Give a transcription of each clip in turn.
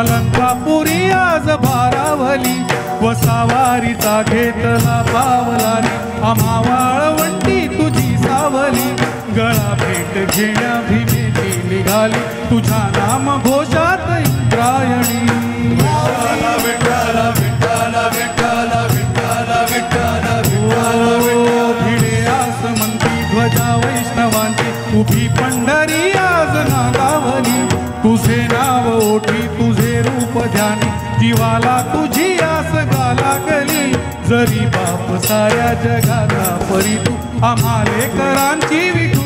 अलंकार भारावली वसावारीचा घेतला पावलाने आम्हा वाळवंटी तुझी सावली गळा भेट घेण्या भीमेची निघाली तुझ्या नाम घोषात इंद्रायणी. ओ, भिडे आसमंती ध्वजा वैष्णवांची उभी पंढरी आज नागावली. तुझे नाव ओठी तुझे रूप ध्यानी जीवाला तुझी जरी बाप साऱ्या जगाला परी तू आम्हा करांची विठू.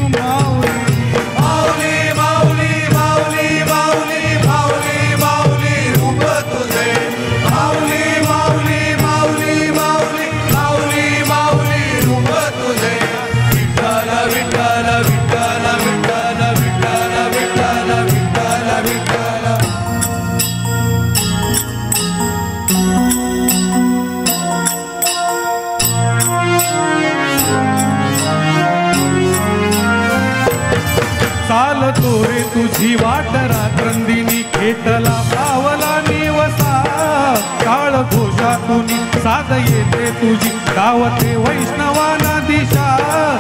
तुझी वाट रात्रंदिनी खेतला पावला निवसा. काळ घोषातून साध येते तुझी. गावते वैष्णवाना दिशा.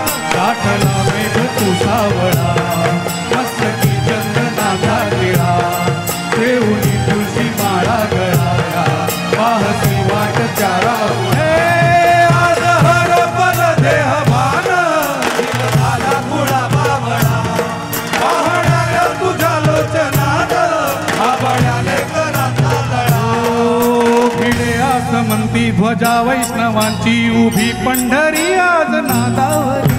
भिडे ध्वजा वैष्णवांची उभी पंढरी आज नादावरी.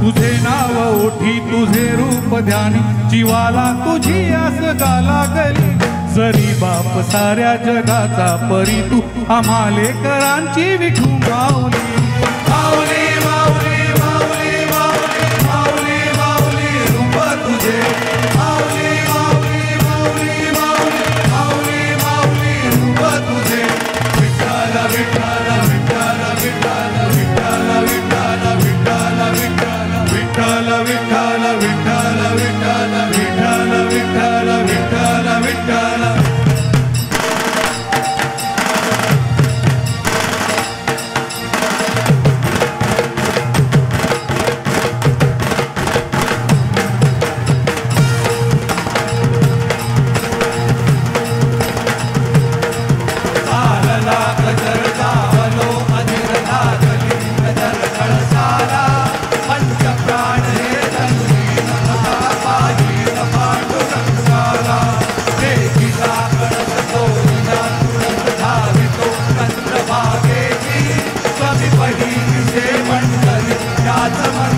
तुझे नाव ओठी तुझे रूप ध्यानी जीवाला तुझी आस गाला गली. जरी बाप साऱ्या जगाचा परी तू आम्हाले करांची विठू माऊली माऊली Adam